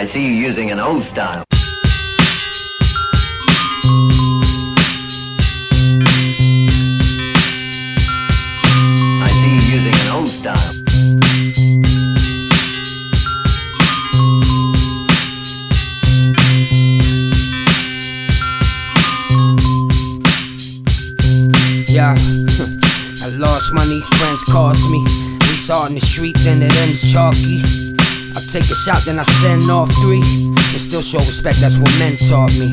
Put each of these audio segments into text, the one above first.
I see you using an old style. I see you using an old style. Yeah, I lost money, friends cost me. We saw in the street, then it ends chalky. I take a shot, then I send off three. And still show respect, that's what men taught me.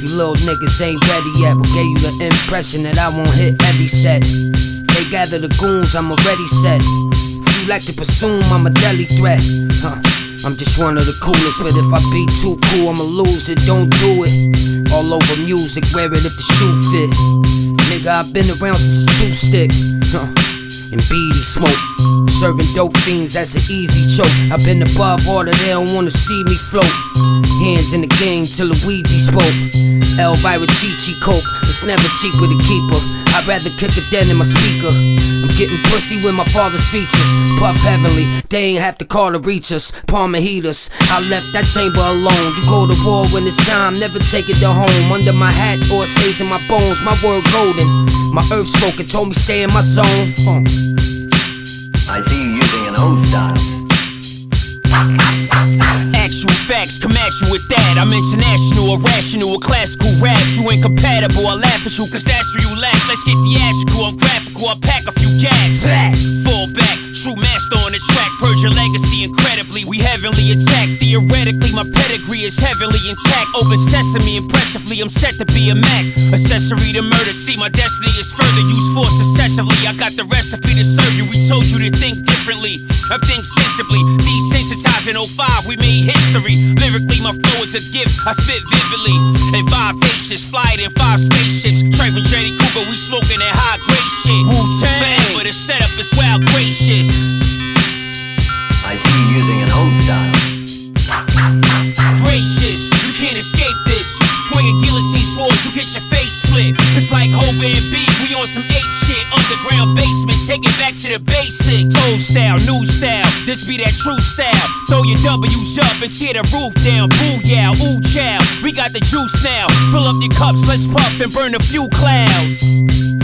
You little niggas ain't ready yet, but gave you the impression that I won't hit every set. They gather the goons, I'm already set. If you like to presume I'm a deadly threat, huh? I'm just one of the coolest, but if I be too cool, I'ma lose it. Don't do it. All over music, wear it if the shoe fit. Nigga, I've been around since two stick. Huh. And beady smoke. Serving dope fiends, that's an easy choke. I've been above order, they don't wanna see me float. Hands in the game till Luigi spoke. Elvira Chichi Coke, it's never cheaper to keep keeper. I'd rather kick a den in my speaker. I'm getting pussy with my father's features. Puff heavenly, they ain't have to call to reach us. Palmer heaters, I left that chamber alone. You go to war when it's time, never take it to home. Under my hat or it stays in my bones. My word golden. My earth spoken told me stay in my zone. Huh. You with that. I'm international, irrational, a classical raps. You incompatible, I laugh at you, cause that's where you lack. Let's get the theatrical, I'm graphical, I pack a few gas. Fall back, true master on the track. Purge your legacy incredibly, we heavenly attack. Theoretically, my pedigree is heavily intact. Open sesame, impressively, I'm set to be a Mac. Accessory to murder, see, my destiny is further. Use force successively, I got the recipe to serve you. We told you to think differently, I think sensibly. Desensitized in 05, we made history. Lyrically, my flow is a gift, I spit vividly. And vivacious, flying in five spaceships. Driving Jenny Cooper, we smoking that high grade shit. Wu-Tang. Forever, the setup is wild gracious. On some ape shit. Underground basement, take it back to the basics. Old style, new style, this be that true style. Throw your W's up and tear the roof down. Booyah, ooh chow, we got the juice now. Fill up your cups, let's puff and burn a few clouds.